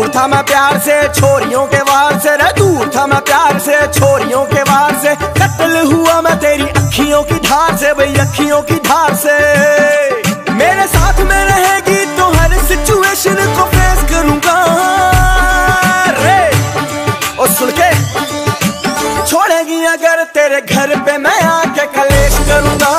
दूर था मैं प्यार से, छोरियों के वार से, रे दूर था मैं प्यार से, छोरियों के वार से। कत्ल हुआ मैं तेरी अखियों की धार से भाई अखियों की धार से। मेरे साथ में रहेगी तो हर सिचुएशन को फेस करूँगा। रे और सुन के। छोड़ेगी अगर तेरे घर पे मैं आके कलेश करूँगा।